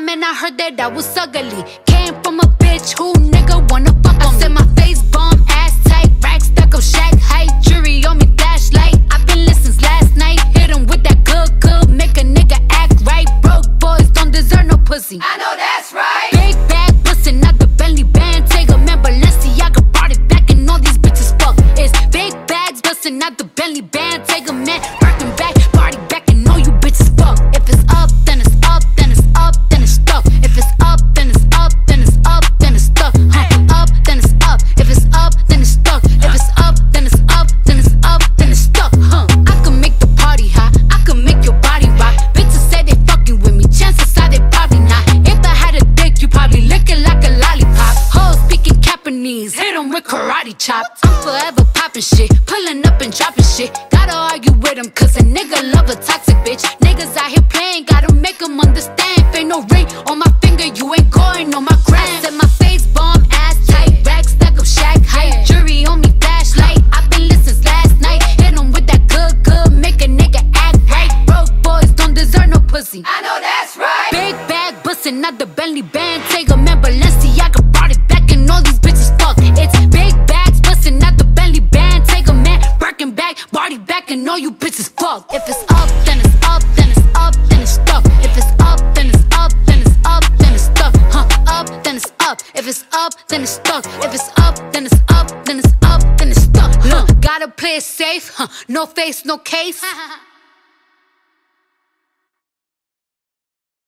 man, I heard that I was ugly. Came from a bitch who nigga wanna fuck on I said my face bomb, ass tight, rack stuck up shack height, jury on me flashlight. I've been listening since last night. Hit him with that good, good, make a nigga act right. Broke boys don't deserve no pussy. I know that's right. Big bag bustin' out the Bentley band. Take a man, Balenciaga brought it back, and all these bitches fuck. It's big bags bustin' out the Bentley band. Take a man, Japanese, hit 'em with karate chop. I'm forever popping shit, pulling up and dropping shit. Gotta argue with 'em, cause a nigga love a toxic bitch. Niggas out here playing, gotta make make 'em understand. If ain't no ring on my finger, you ain't going on my gram. Said my face bomb, ass tight, rack stack up shack height. Jury on me, flashlight. I've been listening since last night. Hit 'em with that good, good, make a nigga act right. Broke boys don't deserve no pussy. I know that's right. Big bag bustin' out the Bentley band. Take a body back, and all you bitches fuck. If it's up, then it's up, then it's up, then it's stuck. If it's up, then it's up, then it's up, then it's stuck. Huh? Up, then it's up. If it's up, then it's stuck. If it's up, then it's up, then it's up, then it's stuck. Huh? Gotta play it safe, huh? No face, no case.